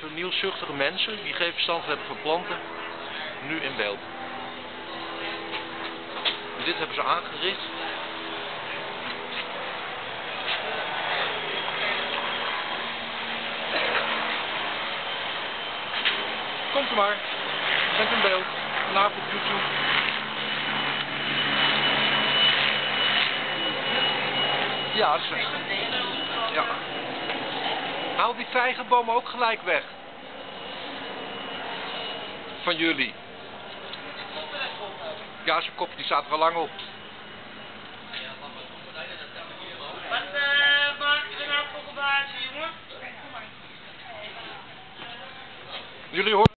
vernielzuchtige mensen die geen verstand hebben van planten, nu in beeld. Dit hebben ze aangericht. Komt er maar. Zet in beeld. Vanavond op YouTube. Ja, zeg. Ja. Haal die vijgenboom ook gelijk weg. Van jullie. Ja, zijn kop die staat er al lang op. Wat eh maak je er nou voor gebazen, jongen? Jullie horen.